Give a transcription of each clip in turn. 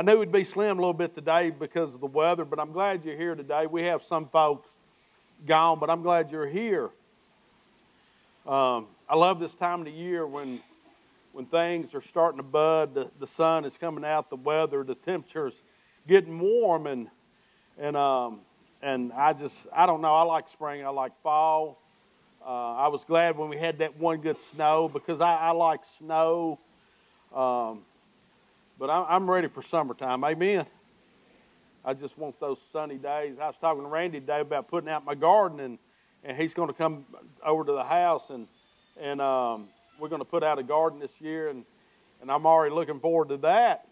I knew we'd be slim a little bit today because of the weather, but I'm glad you're here today. We have some folks gone, but I'm glad you're here. Um, I love this time of the year when when things are starting to bud, the, the sun is coming out, the weather, the temperatures getting warm, and and um, and I just I don't know. I like spring. I like fall. Uh, I was glad when we had that one good snow because I, I like snow. Um, but I'm ready for summertime. Amen. I just want those sunny days. I was talking to Randy today about putting out my garden, and, and he's going to come over to the house, and and um, we're going to put out a garden this year, and and I'm already looking forward to that.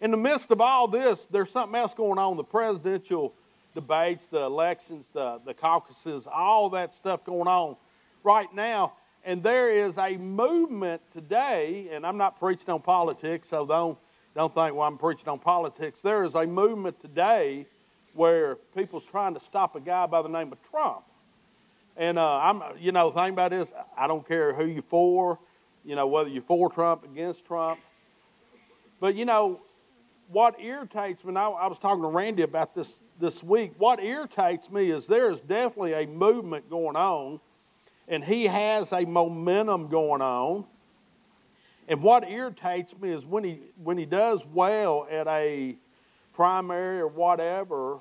In the midst of all this, there's something else going on. The presidential debates, the elections, the, the caucuses, all that stuff going on right now. And there is a movement today, and I'm not preaching on politics, so don't, don't think, well, I'm preaching on politics. There is a movement today where people's trying to stop a guy by the name of Trump. And uh, I'm, you know, the thing about this, I don't care who you're for, you know, whether you're for Trump, against Trump. But, you know, what irritates me, I, I was talking to Randy about this this week, what irritates me is there is definitely a movement going on, and he has a momentum going on. And what irritates me is when he when he does well at a primary or whatever,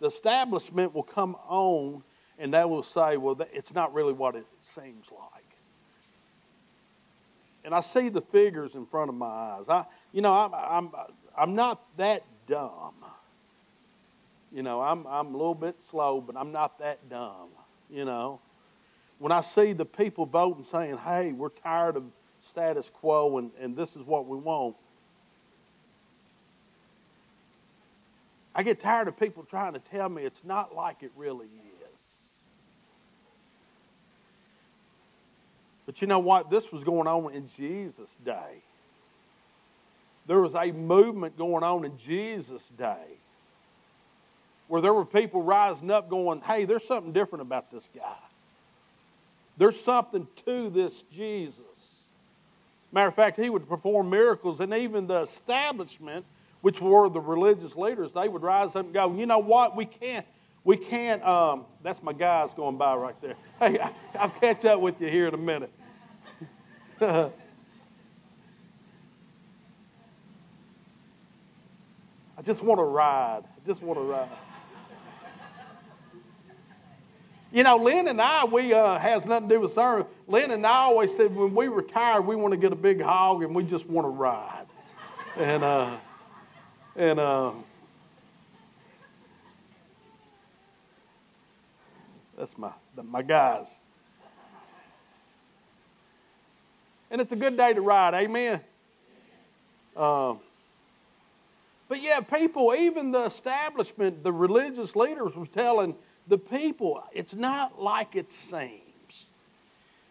the establishment will come on and they will say, "Well, it's not really what it seems like." And I see the figures in front of my eyes. I, you know, I'm, I'm I'm not that dumb. You know, I'm, I'm a little bit slow, but I'm not that dumb. You know, when I see the people voting saying, hey, we're tired of status quo and, and this is what we want, I get tired of people trying to tell me it's not like it really is. But you know what? This was going on in Jesus' day. There was a movement going on in Jesus' day where there were people rising up going, hey, there's something different about this guy. There's something to this Jesus. Matter of fact, he would perform miracles, and even the establishment, which were the religious leaders, they would rise up and go, you know what, we can't, we can't, um, that's my guys going by right there. Hey, I'll catch up with you here in a minute. I just want to ride. I just want to ride. You know, Lynn and I, we uh, has nothing to do with service. Lynn and I always said when we retire, we want to get a big hog and we just want to ride. And uh, and uh, that's my my guys. And it's a good day to ride. Amen. Uh, but yeah, people, even the establishment, the religious leaders was telling the people, it's not like it seems.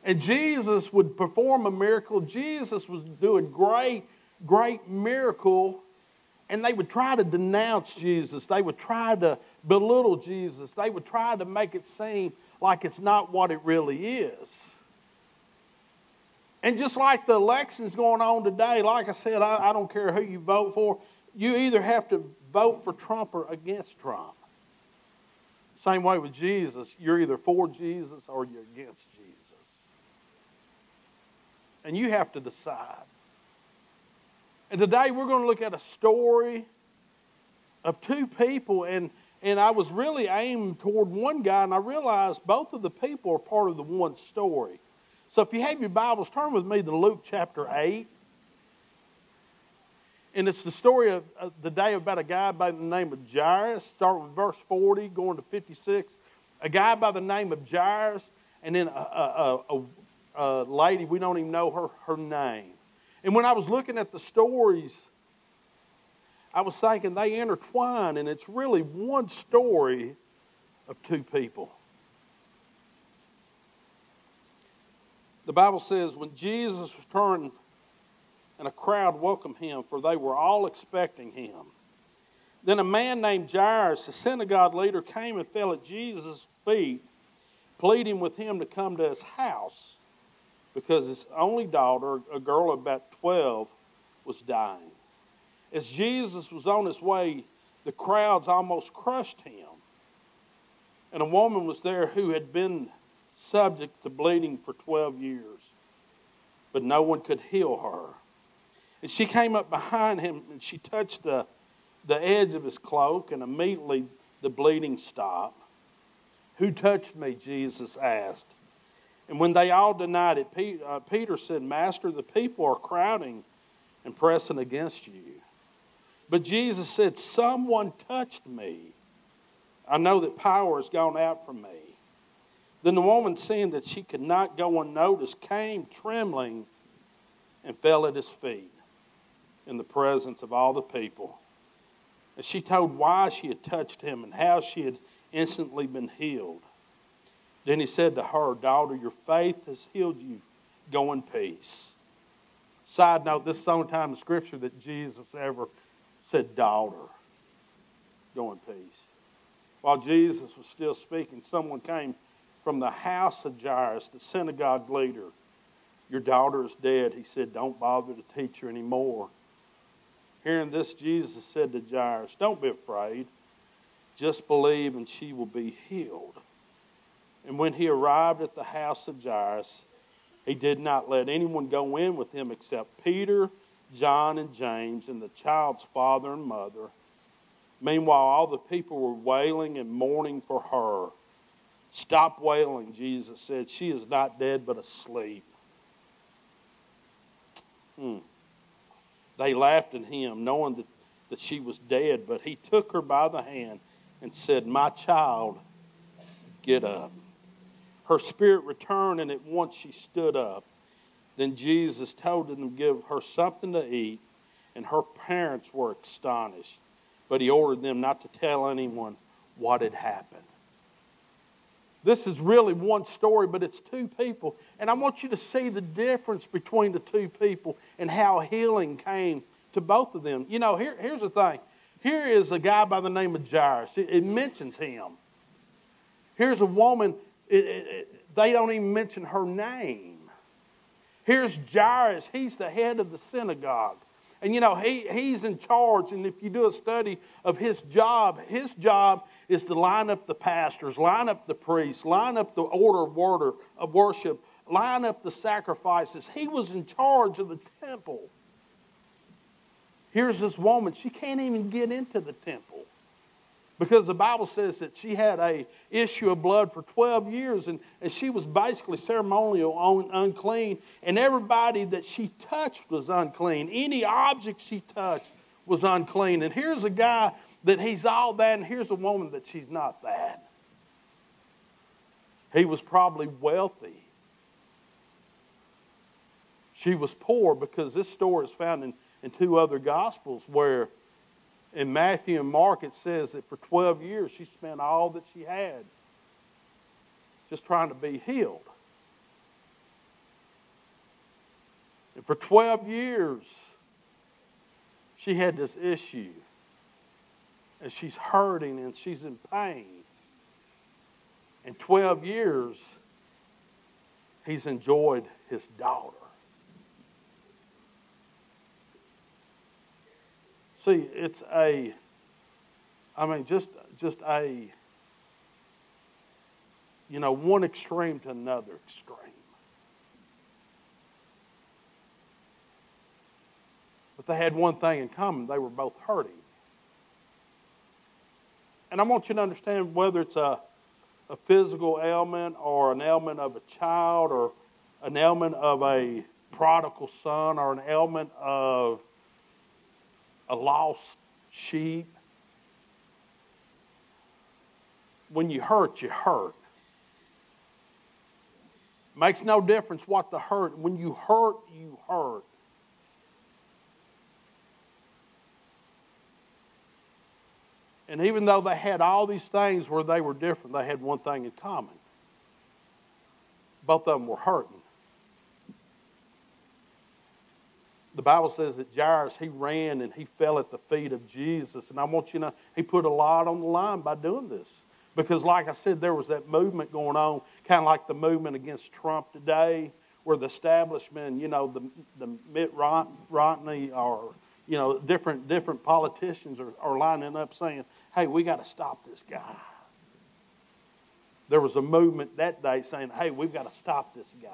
And Jesus would perform a miracle. Jesus was doing great, great miracle. And they would try to denounce Jesus. They would try to belittle Jesus. They would try to make it seem like it's not what it really is. And just like the elections going on today, like I said, I, I don't care who you vote for, you either have to vote for Trump or against Trump. Same way with Jesus. You're either for Jesus or you're against Jesus. And you have to decide. And today we're going to look at a story of two people, and, and I was really aimed toward one guy, and I realized both of the people are part of the one story. So if you have your Bibles, turn with me to Luke chapter 8. And it's the story of, the day about a guy by the name of Jairus. Start with verse 40, going to 56. A guy by the name of Jairus, and then a, a, a, a lady, we don't even know her, her name. And when I was looking at the stories, I was thinking they intertwine, and it's really one story of two people. The Bible says when Jesus returned and a crowd welcomed him, for they were all expecting him. Then a man named Jairus, a synagogue leader, came and fell at Jesus' feet, pleading with him to come to his house because his only daughter, a girl about 12, was dying. As Jesus was on his way, the crowds almost crushed him. And a woman was there who had been subject to bleeding for 12 years, but no one could heal her. And she came up behind him and she touched the, the edge of his cloak, and immediately the bleeding stopped. Who touched me? Jesus asked. And when they all denied it, uh, Peter said, Master, the people are crowding and pressing against you. But Jesus said, Someone touched me. I know that power has gone out from me. Then the woman, seeing that she could not go unnoticed, came trembling and fell at his feet in the presence of all the people. And she told why she had touched him and how she had instantly been healed. Then he said to her, Daughter, your faith has healed you. Go in peace. Side note, this is the only time in Scripture that Jesus ever said, Daughter, go in peace. While Jesus was still speaking, someone came from the house of Jairus, the synagogue leader. Your daughter is dead. He said, Don't bother to teach her anymore. Hearing this, Jesus said to Jairus, Don't be afraid. Just believe and she will be healed. And when he arrived at the house of Jairus, he did not let anyone go in with him except Peter, John, and James, and the child's father and mother. Meanwhile, all the people were wailing and mourning for her. Stop wailing, Jesus said. She is not dead, but asleep. Hmm. They laughed at him, knowing that, that she was dead, but he took her by the hand and said, My child, get up. Her spirit returned, and at once she stood up. Then Jesus told them to give her something to eat, and her parents were astonished. But he ordered them not to tell anyone what had happened. This is really one story, but it's two people. And I want you to see the difference between the two people and how healing came to both of them. You know, here, here's the thing here is a guy by the name of Jairus, it, it mentions him. Here's a woman, it, it, they don't even mention her name. Here's Jairus, he's the head of the synagogue. And you know, he, he's in charge. And if you do a study of his job, his job is to line up the pastors, line up the priests, line up the order of, order, of worship, line up the sacrifices. He was in charge of the temple. Here's this woman, she can't even get into the temple because the Bible says that she had a issue of blood for 12 years and, and she was basically ceremonial un, unclean and everybody that she touched was unclean. Any object she touched was unclean. And here's a guy that he's all that and here's a woman that she's not that. He was probably wealthy. She was poor because this story is found in, in two other gospels where in Matthew and Mark, it says that for 12 years she spent all that she had just trying to be healed. And for 12 years, she had this issue. And she's hurting and she's in pain. In 12 years, he's enjoyed his daughter. See, it's a, I mean, just, just a, you know, one extreme to another extreme. But they had one thing in common they were both hurting. And I want you to understand whether it's a, a physical ailment or an ailment of a child or an ailment of a prodigal son or an ailment of a lost sheep. When you hurt, you hurt. Makes no difference what the hurt. When you hurt, you hurt. And even though they had all these things where they were different, they had one thing in common. Both of them were hurting. The Bible says that Jairus, he ran and he fell at the feet of Jesus. And I want you to know, he put a lot on the line by doing this. Because, like I said, there was that movement going on, kind of like the movement against Trump today, where the establishment, you know, the, the Mitt Romney or you know, different, different politicians are, are lining up saying, hey, we got to stop this guy. There was a movement that day saying, hey, we've got to stop this guy.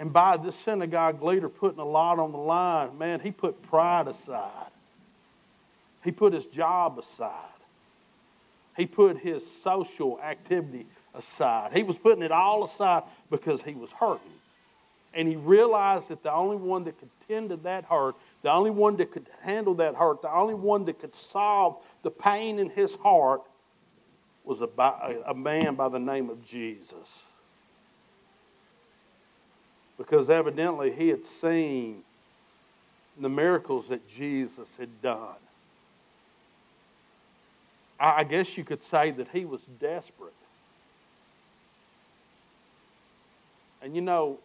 And by this synagogue leader putting a lot on the line, man, he put pride aside. He put his job aside. He put his social activity aside. He was putting it all aside because he was hurting. And he realized that the only one that could tend to that hurt, the only one that could handle that hurt, the only one that could solve the pain in his heart was a, a man by the name of Jesus. Because evidently he had seen the miracles that Jesus had done. I guess you could say that he was desperate. And you know,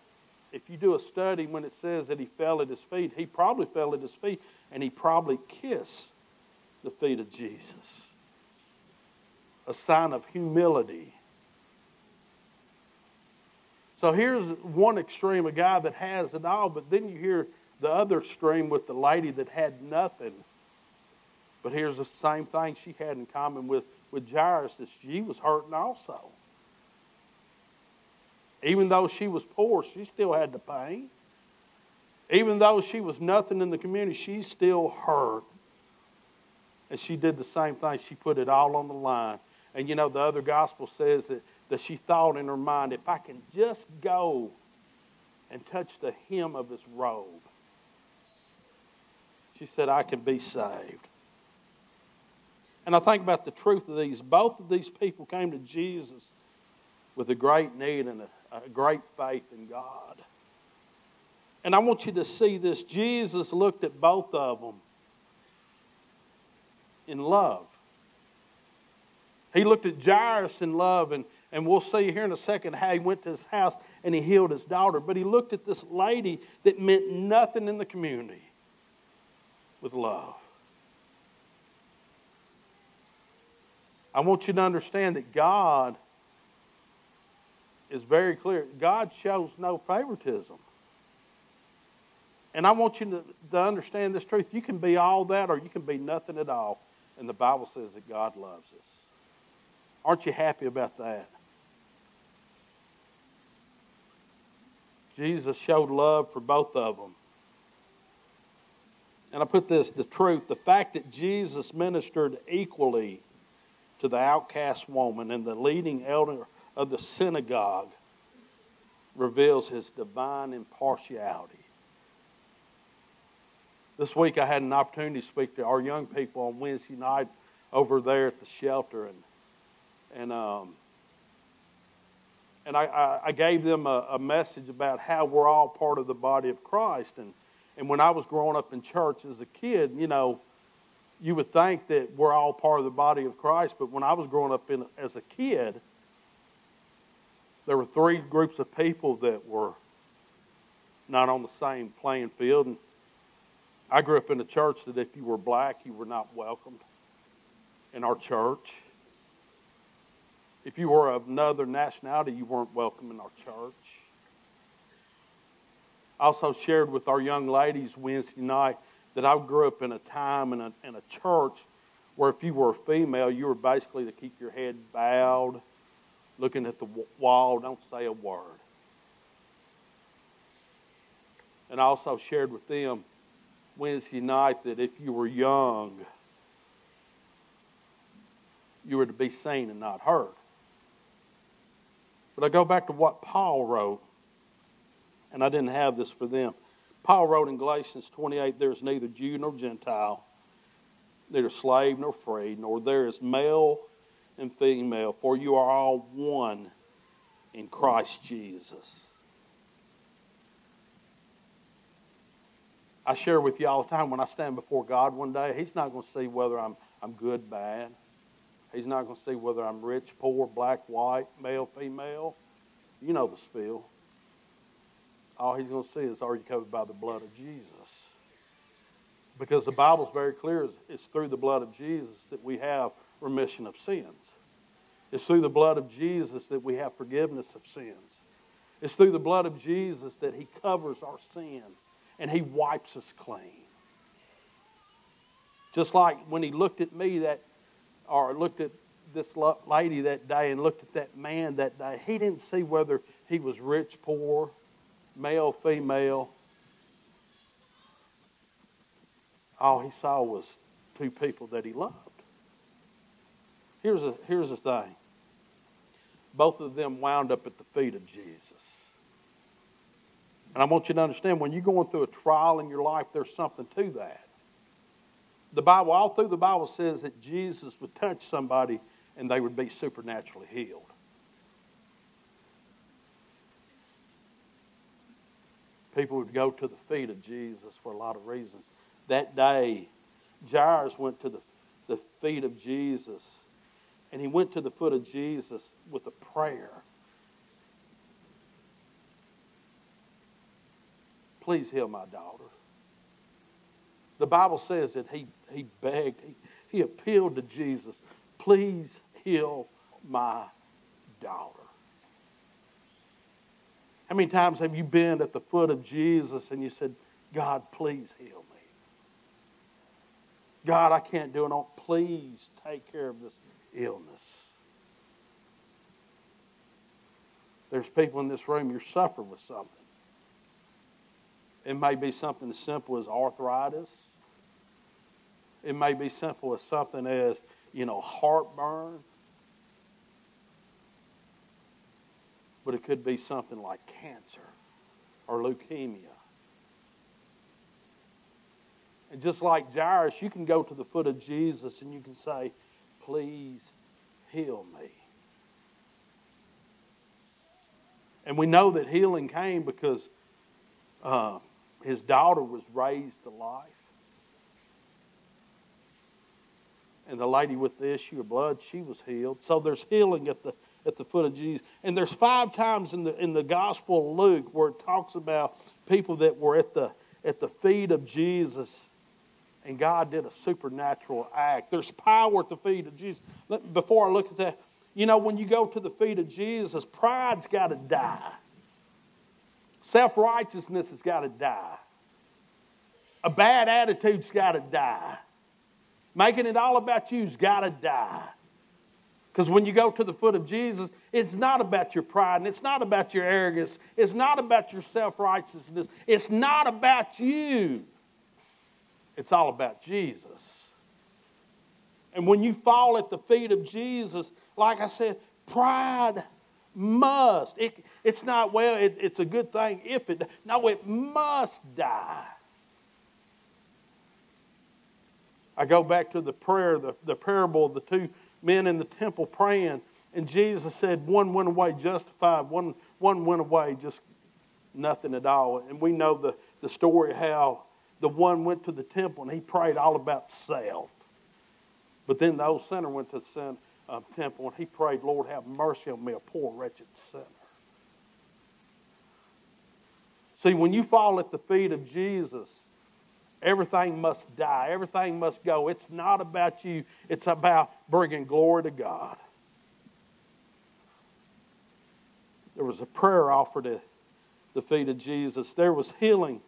if you do a study when it says that he fell at his feet, he probably fell at his feet and he probably kissed the feet of Jesus. A sign of humility. So here's one extreme, a guy that has it all, but then you hear the other extreme with the lady that had nothing. But here's the same thing she had in common with, with Jairus, that she was hurting also. Even though she was poor, she still had the pain. Even though she was nothing in the community, she still hurt. And she did the same thing. She put it all on the line. And you know, the other gospel says that, that she thought in her mind, if I can just go and touch the hem of his robe, she said, I can be saved. And I think about the truth of these. Both of these people came to Jesus with a great need and a, a great faith in God. And I want you to see this. Jesus looked at both of them in love. He looked at Jairus in love, and, and we'll see here in a second how he went to his house and he healed his daughter. But he looked at this lady that meant nothing in the community with love. I want you to understand that God is very clear. God shows no favoritism. And I want you to, to understand this truth. You can be all that or you can be nothing at all. And the Bible says that God loves us. Aren't you happy about that? Jesus showed love for both of them. And I put this the truth, the fact that Jesus ministered equally to the outcast woman and the leading elder of the synagogue reveals his divine impartiality. This week I had an opportunity to speak to our young people on Wednesday night over there at the shelter, and and um, and I, I, gave them a, a, message about how we're all part of the body of Christ. And and when I was growing up in church as a kid, you know, you would think that we're all part of the body of Christ, but when I was growing up in, as a kid, there were three groups of people that were not on the same playing field. And I grew up in a church that if you were black, you were not welcomed in our church. If you were of another nationality, you weren't welcome in our church. I also shared with our young ladies Wednesday night that I grew up in a time in a, in a church where if you were a female, you were basically to keep your head bowed looking at the wall, don't say a word. And I also shared with them Wednesday night that if you were young, you were to be seen and not heard. But I go back to what Paul wrote, and I didn't have this for them. Paul wrote in Galatians 28 there is neither Jew nor Gentile, neither slave nor free, nor there is male and female, for you are all one in Christ Jesus. I share with you all the time when I stand before God one day, He's not going to see whether I'm, I'm good, bad. He's not going to see whether I'm rich, poor, black, white, male, female. You know the spiel. All He's going to see is, are you covered by the blood of Jesus? Because the Bible's very clear it's through the blood of Jesus that we have remission of sins. It's through the blood of Jesus that we have forgiveness of sins. It's through the blood of Jesus that He covers our sins and He wipes us clean. Just like when He looked at me that, or looked at this lady that day and looked at that man that day, He didn't see whether he was rich, poor, male, female. All he saw was two people that he loved. Here's a, here's the thing both of them wound up at the feet of Jesus. And I want you to understand when you're going through a trial in your life, there's something to that. The Bible, all through the Bible, says that Jesus would touch somebody and they would be supernaturally healed. People would go to the feet of Jesus for a lot of reasons. That day, Jairus went to the, the feet of Jesus and he went to the foot of Jesus with a prayer. Please heal my daughter. The Bible says that he, he begged, he, he appealed to Jesus, please heal my daughter. How many times have you been at the foot of Jesus and you said, God, please heal me? God, I can't do it. Oh, please take care of this illness. There's people in this room, you're suffering with something. It may be something as simple as arthritis. It may be simple as something as, you know, heartburn. But it could be something like cancer or leukemia. And just like Jairus, you can go to the foot of Jesus and you can say, Please heal me. And we know that healing came because uh, his daughter was raised to life. And the lady with the issue of blood, she was healed. So there's healing at the at the foot of Jesus. And there's five times in the in the Gospel of Luke where it talks about people that were at the at the feet of Jesus and God did a supernatural act. There's power at the feet of Jesus. Before I look at that, you know, when you go to the feet of Jesus, pride's got to die. Self righteousness has got to die. A bad attitude's got to die. Making it all about you's got to die. Because when you go to the foot of Jesus, it's not about your pride and it's not about your arrogance. It's not about your self righteousness. It's not about you. It's all about Jesus. And when you fall at the feet of Jesus, like I said, pride must. It, it's not, well, it, it's a good thing if it, no, it must die. I go back to the prayer, the, the parable of the two men in the temple praying, and Jesus said, one went away justified, one, one went away just nothing at all. And we know the, the story how the one went to the temple and he prayed all about self. But then the old sinner went to the uh, temple and he prayed, Lord, have mercy on me, a poor, wretched sinner. See, when you fall at the feet of Jesus, everything must die, everything must go. It's not about you, it's about bringing glory to God. There was a prayer offered at the feet of Jesus, there was healing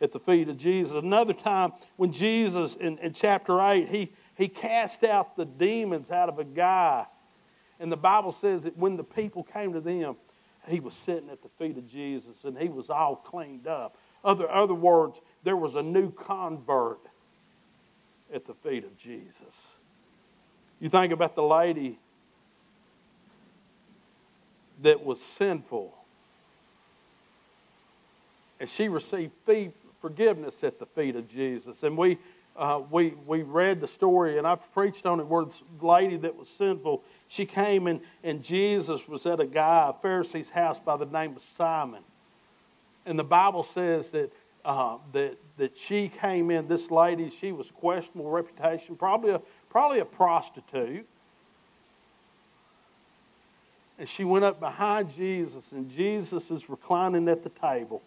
at the feet of Jesus. Another time when Jesus, in, in chapter 8, he, he cast out the demons out of a guy. And the Bible says that when the people came to them, he was sitting at the feet of Jesus and he was all cleaned up. Other, other words, there was a new convert at the feet of Jesus. You think about the lady that was sinful and she received forgiveness at the feet of Jesus. And we, uh, we, we read the story, and I've preached on it where this lady that was sinful, she came and, and Jesus was at a guy, a Pharisee's house by the name of Simon. And the Bible says that, uh, that, that she came in, this lady, she was questionable reputation, probably a, probably a prostitute. And she went up behind Jesus, and Jesus is reclining at the table.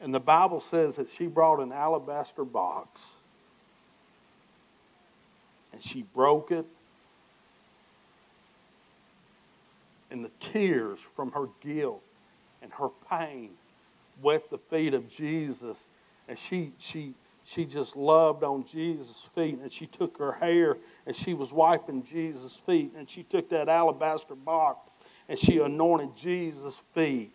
And the Bible says that she brought an alabaster box and she broke it. And the tears from her guilt and her pain wet the feet of Jesus. And she, she, she just loved on Jesus' feet. And she took her hair and she was wiping Jesus' feet. And she took that alabaster box and she anointed Jesus' feet.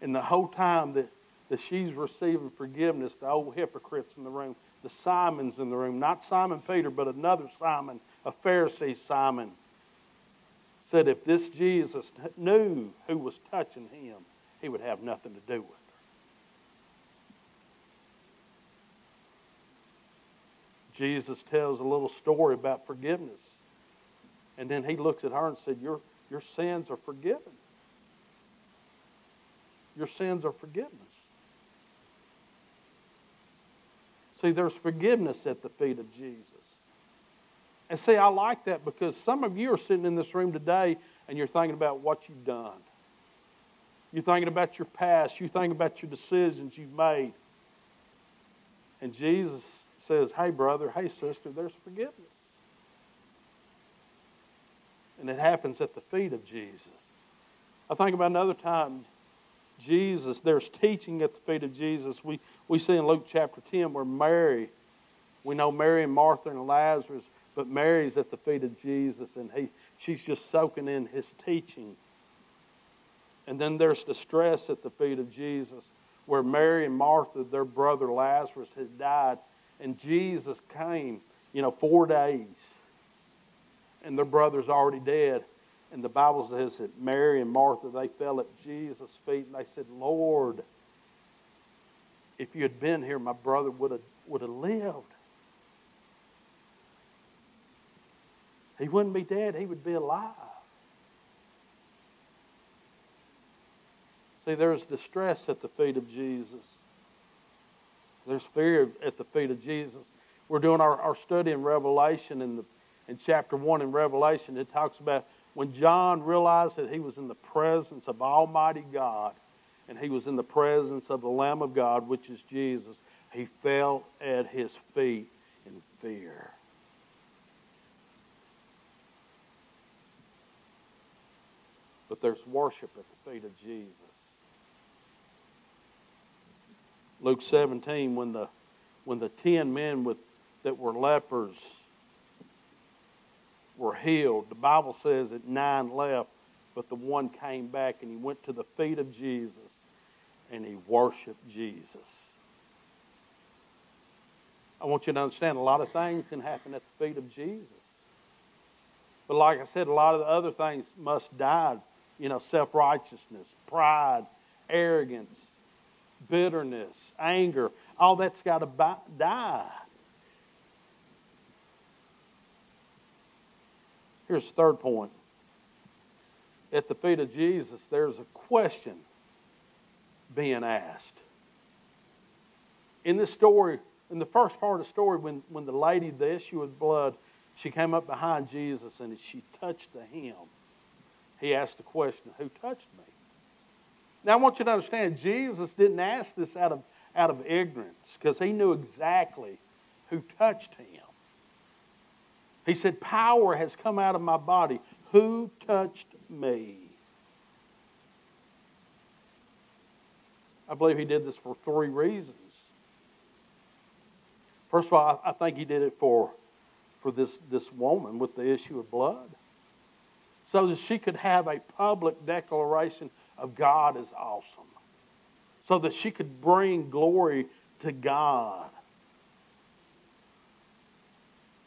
And the whole time that, that she's receiving forgiveness, the old hypocrites in the room, the Simons in the room, not Simon Peter, but another Simon, a Pharisee Simon, said if this Jesus knew who was touching him, he would have nothing to do with her. Jesus tells a little story about forgiveness. And then he looks at her and said, Your, your sins are forgiven. Your sins are forgiveness. See, there's forgiveness at the feet of Jesus. And see, I like that because some of you are sitting in this room today and you're thinking about what you've done. You're thinking about your past. You're thinking about your decisions you've made. And Jesus says, Hey, brother, hey, sister, there's forgiveness. And it happens at the feet of Jesus. I think about another time, Jesus, there's teaching at the feet of Jesus. We, we see in Luke chapter 10 where Mary, we know Mary and Martha and Lazarus, but Mary's at the feet of Jesus and he, she's just soaking in his teaching. And then there's distress at the feet of Jesus where Mary and Martha, their brother Lazarus, had died. And Jesus came, you know, four days. And their brother's already dead. And the Bible says that Mary and Martha, they fell at Jesus' feet and they said, Lord, if you had been here, my brother would have, would have lived. He wouldn't be dead, he would be alive. See, there's distress at the feet of Jesus. There's fear at the feet of Jesus. We're doing our, our study in Revelation in, the, in chapter 1 in Revelation. It talks about when John realized that he was in the presence of Almighty God and he was in the presence of the Lamb of God, which is Jesus, he fell at his feet in fear. But there's worship at the feet of Jesus. Luke 17, when the, when the ten men with, that were lepers were healed, the Bible says that nine left, but the one came back and he went to the feet of Jesus and he worshiped Jesus. I want you to understand a lot of things can happen at the feet of Jesus. But like I said, a lot of the other things must die. You know, self righteousness, pride, arrogance, bitterness, anger, all that's got to die. Here's the third point. At the feet of Jesus, there's a question being asked. In this story, in the first part of the story, when, when the lady, the issue of blood, she came up behind Jesus and she touched the hem, he asked the question, Who touched me? Now, I want you to understand, Jesus didn't ask this out of, out of ignorance because he knew exactly who touched him. He said, Power has come out of my body. Who touched me? I believe he did this for three reasons. First of all, I think he did it for, for this, this woman with the issue of blood so that she could have a public declaration of God is awesome. So that she could bring glory to God.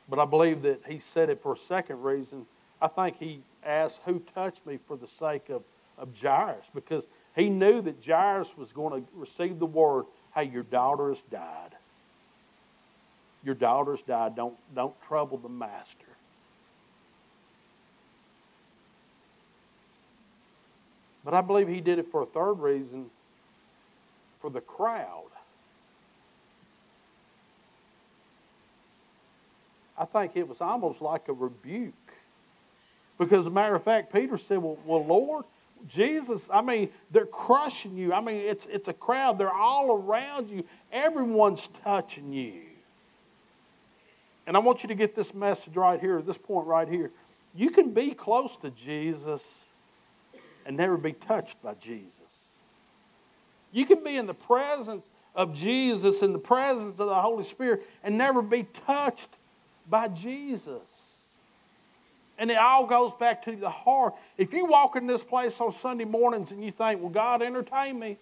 But I believe that he said it for a second reason. I think he asked, Who touched me for the sake of, of Jairus? Because he knew that Jairus was going to receive the word, Hey, your daughter has died. Your daughter's died. Don't, don't trouble the master. But I believe he did it for a third reason for the crowd. I think it was almost like a rebuke. Because, as a matter of fact, Peter said, Well, well Lord, Jesus, I mean, they're crushing you. I mean, it's, it's a crowd. They're all around you. Everyone's touching you. And I want you to get this message right here, this point right here. You can be close to Jesus and never be touched by Jesus. You can be in the presence of Jesus, in the presence of the Holy Spirit, and never be touched by Jesus. And it all goes back to the heart. If you walk in this place on Sunday mornings and you think, well, God, entertain me,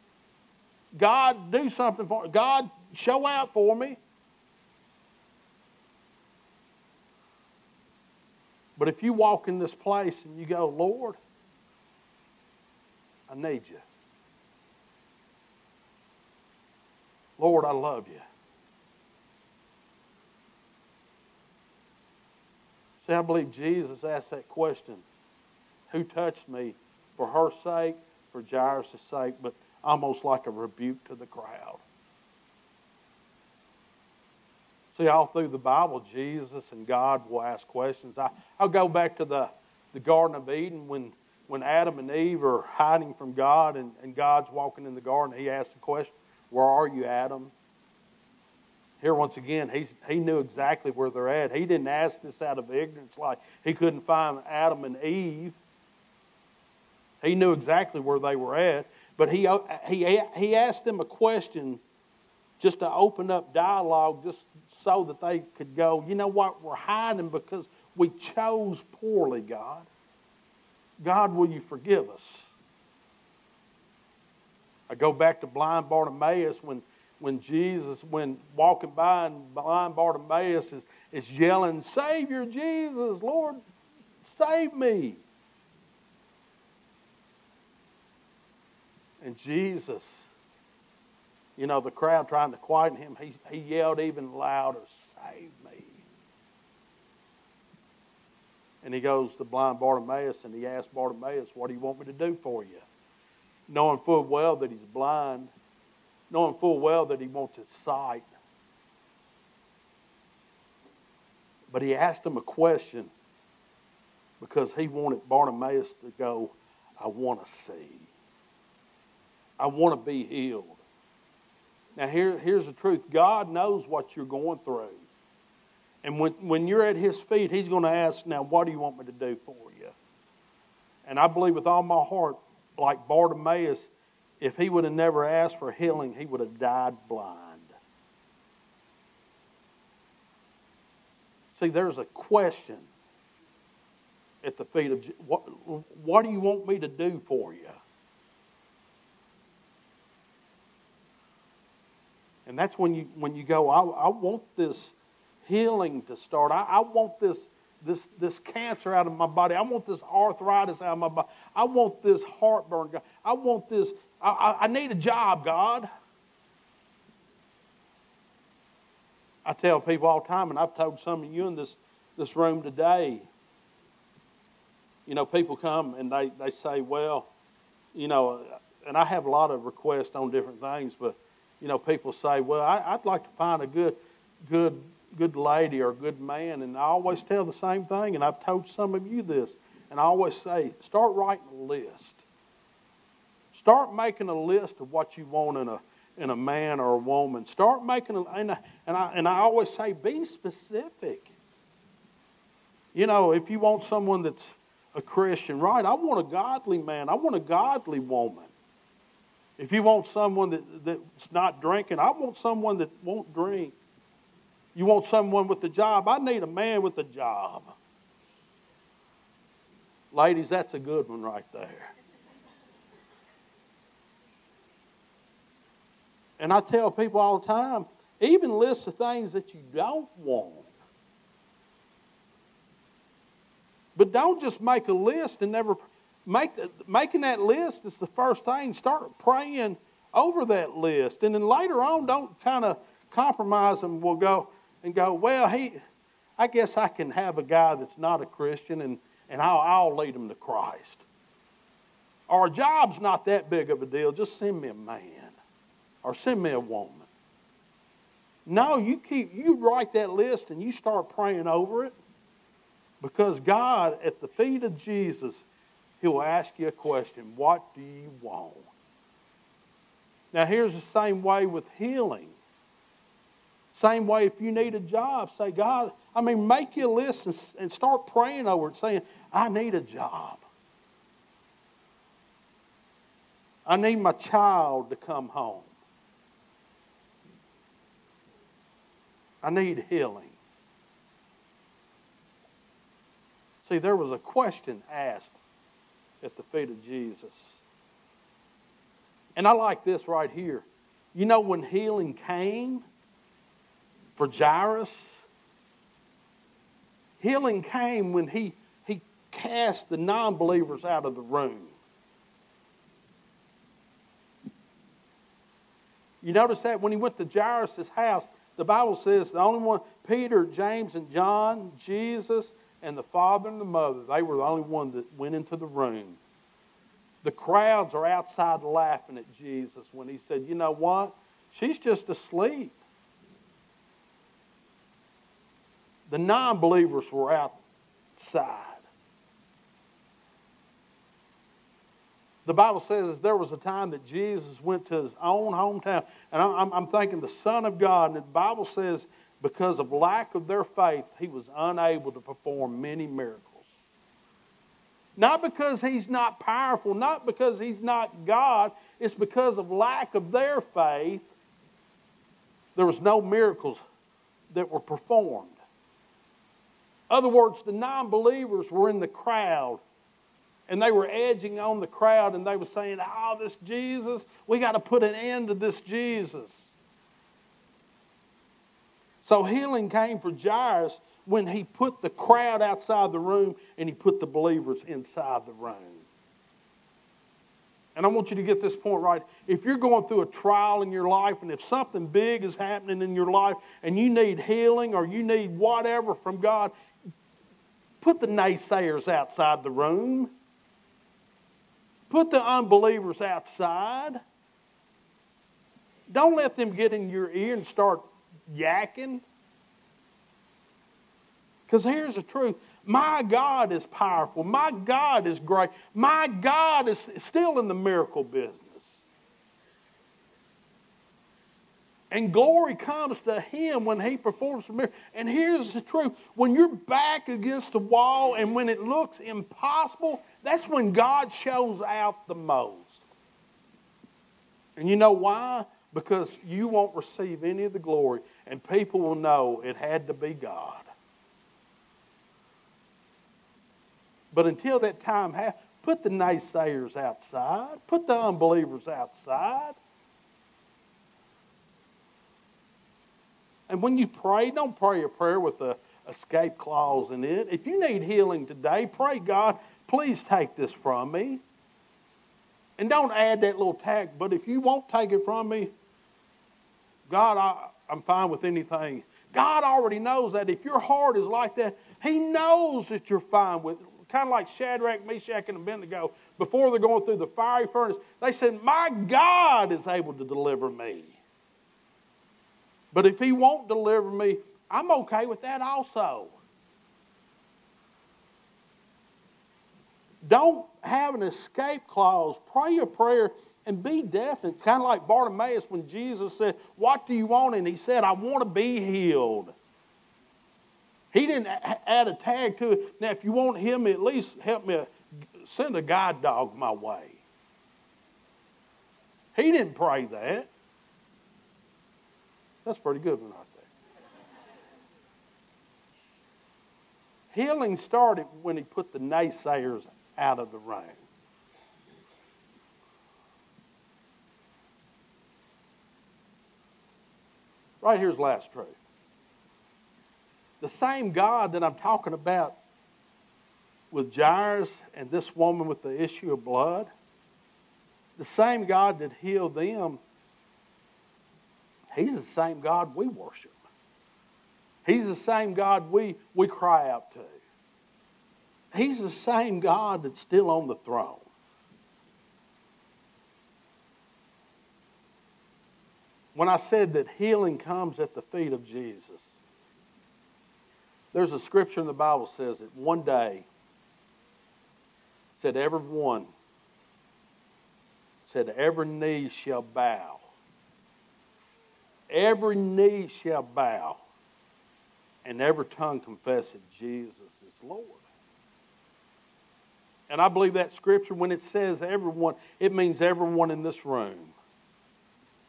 God, do something for me, God, show out for me. But if you walk in this place and you go, Lord, I need you. Lord, I love you. See, I believe Jesus asked that question Who touched me for her sake, for Jairus' sake, but almost like a rebuke to the crowd. See, all through the Bible, Jesus and God will ask questions. I, I'll go back to the, the Garden of Eden when, when Adam and Eve are hiding from God and, and God's walking in the garden. He asked the question, Where are you, Adam? Here, once again, he's, he knew exactly where they're at. He didn't ask this out of ignorance, like he couldn't find Adam and Eve. He knew exactly where they were at. But he, uh, he, he asked them a question just to open up dialogue, just so that they could go, you know what, we're hiding because we chose poorly, God. God, will you forgive us? I go back to blind Bartimaeus when, when Jesus, when walking by and blind Bartimaeus is, is yelling, Savior Jesus, Lord, save me. And Jesus, you know, the crowd trying to quieten him, he, he yelled even louder, Save me. And he goes to blind Bartimaeus and he asks Bartimaeus, What do you want me to do for you? Knowing full well that he's blind, knowing full well that he wants his sight. But he asked him a question because he wanted Bartimaeus to go, I want to see. I want to be healed. Now, here, here's the truth God knows what you're going through. And when, when you're at His feet, He's going to ask, Now, what do you want me to do for you? And I believe with all my heart, like Bartimaeus, if he would have never asked for healing, he would have died blind. See, there's a question at the feet of what, what do you want me to do for you? And that's when you, when you go, I, I want this healing to start. I, I want this, this, this cancer out of my body. I want this arthritis out of my body. I want this heartburn. God. I want this, I, I need a job, God. I tell people all the time, and I've told some of you in this, this room today, you know, people come and they, they say, well, you know, and I have a lot of requests on different things, but you know, people say, well, I, would like to find a good, good, good lady or good man. And I always tell the same thing, and I've told some of you this. And I always say, start writing a list. Start making a list of what you want in a, in a man or a woman. Start making a, and I, and I, and I always say, be specific. You know, if you want someone that's a Christian, right? I want a godly man. I want a godly woman. If you want someone that, that's not drinking, I want someone that won't drink. You want someone with a job, I need a man with a job. Ladies, that's a good one right there. And I tell people all the time, even list the things that you don't want. But don't just make a list and never make, making that list is the first thing. Start praying over that list. And then later on, don't kind of compromise and we'll go and go, well, he, I guess I can have a guy that's not a Christian and, and I'll, I'll lead him to Christ. Our job's not that big of a deal. Just send me a man or send me a woman. No, you keep you write that list and you start praying over it because God at the feet of Jesus he will ask you a question What do you want? Now, here's the same way with healing. Same way, if you need a job, say, God, I mean, make your list and, and start praying over it, saying, I need a job. I need my child to come home. I need healing. See, there was a question asked at the feet of Jesus. And I like this right here. You know, when healing came for Jairus, healing came when he, he cast the non believers out of the room. You notice that when he went to Jairus' house, the Bible says the only one, Peter, James, and John, Jesus, and the father and the mother, they were the only one that went into the room. The crowds are outside laughing at Jesus when he said, You know what? She's just asleep. The non believers were outside. The Bible says there was a time that Jesus went to his own hometown. And I'm, I'm thinking the Son of God, and the Bible says because of lack of their faith, he was unable to perform many miracles. Not because he's not powerful, not because he's not God, it's because of lack of their faith. There was no miracles that were performed. Other words, the non believers were in the crowd and they were edging on the crowd and they were saying, Oh, this Jesus, we got to put an end to this Jesus. So healing came for Jairus when he put the crowd outside the room and he put the believers inside the room. And I want you to get this point right. If you're going through a trial in your life and if something big is happening in your life and you need healing or you need whatever from God, put the naysayers outside the room. Put the unbelievers outside. Don't let them get in your ear and start yakking. Because here's the truth my God is powerful, my God is great, my God is still in the miracle business. And glory comes to him when he performs the miracle. And here's the truth when you're back against the wall and when it looks impossible, that's when God shows out the most. And you know why? Because you won't receive any of the glory, and people will know it had to be God. But until that time put the naysayers outside, put the unbelievers outside. And when you pray, don't pray a prayer with a escape clause in it. If you need healing today, pray, God, please take this from me. And don't add that little tag, but if you won't take it from me, God, I, I'm fine with anything. God already knows that. If your heart is like that, He knows that you're fine with kind of like Shadrach, Meshach, and Abednego, before they're going through the fiery furnace, they said, My God is able to deliver me. But if He won't deliver me, I'm okay with that also. Don't have an escape clause. Pray a prayer and be definite. Kind of like Bartimaeus when Jesus said, What do you want? And he said, I want to be healed. He didn't add a tag to it. Now, if you want him, at least help me uh, send a guide dog my way. He didn't pray that. That's pretty good one right there. Healing started when he put the naysayers out of the room. Right here's last truth. The same God that I'm talking about with Jairus and this woman with the issue of blood, the same God that healed them, He's the same God we worship. He's the same God we, we cry out to. He's the same God that's still on the throne. When I said that healing comes at the feet of Jesus, there's a scripture in the Bible says that one day said everyone said every knee shall bow every knee shall bow and every tongue confess that Jesus is Lord. And I believe that scripture, when it says everyone, it means everyone in this room.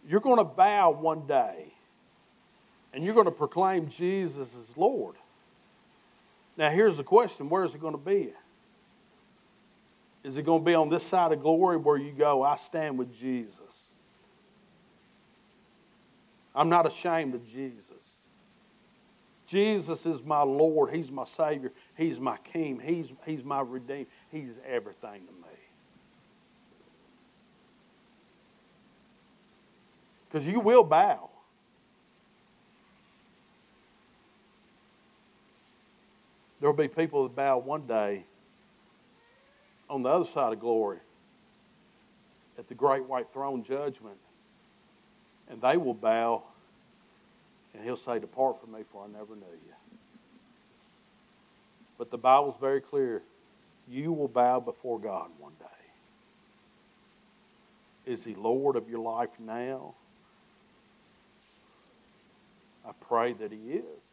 You're going to bow one day and you're going to proclaim Jesus as Lord. Now, here's the question where is it going to be? Is it going to be on this side of glory where you go, I stand with Jesus? I'm not ashamed of Jesus. Jesus is my Lord. He's my Savior. He's my King. He's, he's my Redeemer. He's everything to me. Because you will bow. There will be people that bow one day on the other side of glory at the great white throne judgment. And they will bow, and he'll say, Depart from me, for I never knew you. But the Bible's very clear you will bow before God one day. Is He Lord of your life now? I pray that He is.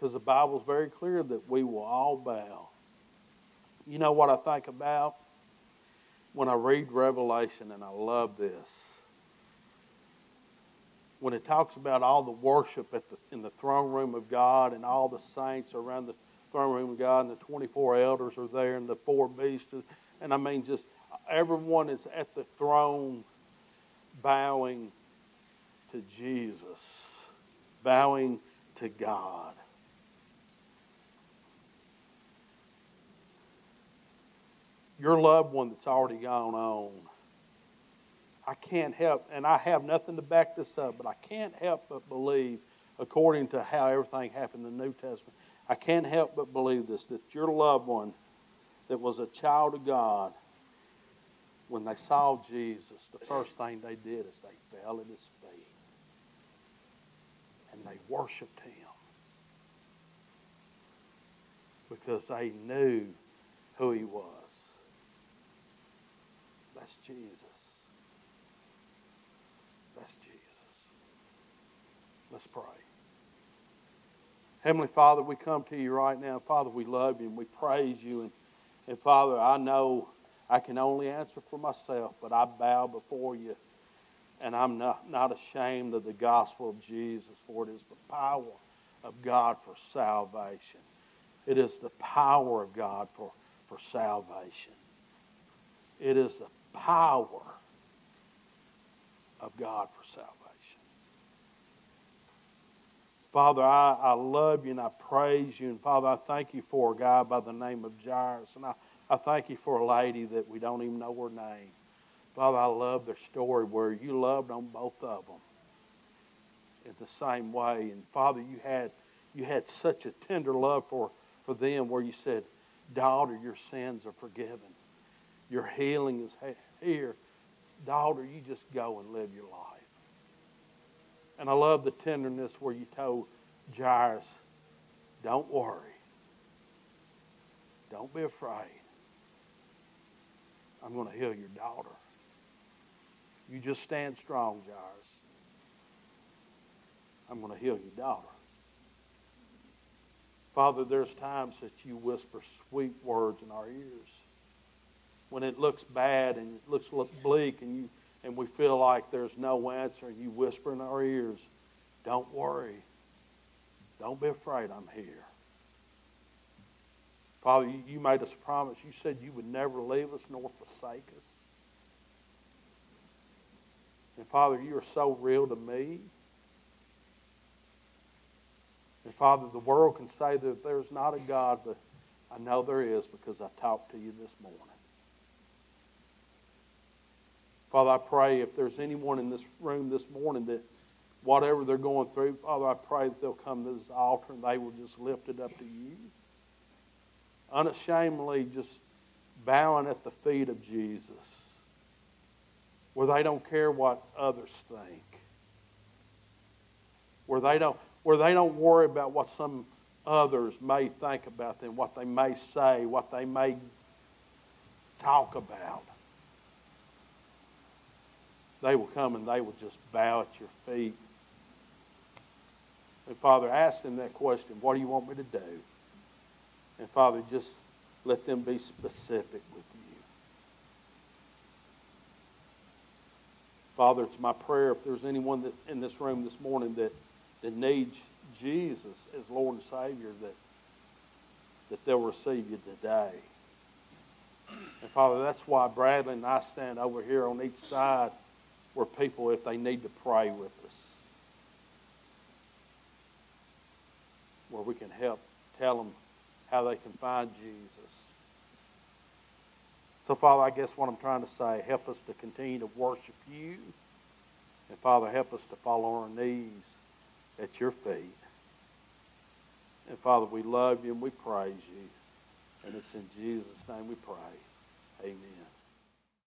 Because the Bible's very clear that we will all bow. You know what I think about? When I read Revelation, and I love this. When it talks about all the worship the, in the throne room of God and all the saints around the throne room of God, and the 24 elders are there, and the four beasts, and I mean, just everyone is at the throne bowing to Jesus, bowing to God. Your loved one that's already gone on. I can't help, and I have nothing to back this up, but I can't help but believe, according to how everything happened in the New Testament, I can't help but believe this that your loved one that was a child of God, when they saw Jesus, the first thing they did is they fell at his feet and they worshiped him because they knew who he was. That's Jesus. That's Jesus. Let's pray. Heavenly Father, we come to you right now. Father, we love you and we praise you. And, and Father, I know I can only answer for myself, but I bow before you. And I'm not, not ashamed of the gospel of Jesus, for it is the power of God for salvation. It is the power of God for, for salvation. It is the power of God for salvation. Father, I, I love you and I praise you. And Father, I thank you for a guy by the name of Jairus. And I, I thank you for a lady that we don't even know her name. Father, I love their story where you loved on both of them in the same way. And Father, you had you had such a tender love for, for them where you said, Daughter, your sins are forgiven. Your healing is here. Daughter, you just go and live your life. And I love the tenderness where you told Jairus, don't worry. Don't be afraid. I'm going to heal your daughter. You just stand strong, Jairus. I'm going to heal your daughter. Father, there's times that you whisper sweet words in our ears when it looks bad and it looks bleak and you and we feel like there's no answer and you whisper in our ears, don't worry. Don't be afraid, I'm here. Father, you, you made us a promise. You said you would never leave us nor forsake us. And Father, you are so real to me. And Father, the world can say that there's not a God, but I know there is because I talked to you this morning. Father, I pray if there's anyone in this room this morning that whatever they're going through, Father, I pray that they'll come to this altar and they will just lift it up to you. Unashamedly just bowing at the feet of Jesus, where they don't care what others think, where they don't, where they don't worry about what some others may think about them, what they may say, what they may talk about. They will come and they will just bow at your feet. And Father, ask them that question what do you want me to do? And Father, just let them be specific with you. Father, it's my prayer if there's anyone that, in this room this morning that, that needs Jesus as Lord and Savior, that, that they'll receive you today. And Father, that's why Bradley and I stand over here on each side where people, if they need to pray with us, where we can help tell them how they can find Jesus. So, Father, I guess what I'm trying to say, help us to continue to worship you. And, Father, help us to fall on our knees at your feet. And, Father, we love you and we praise you. And it's in Jesus' name we pray. Amen.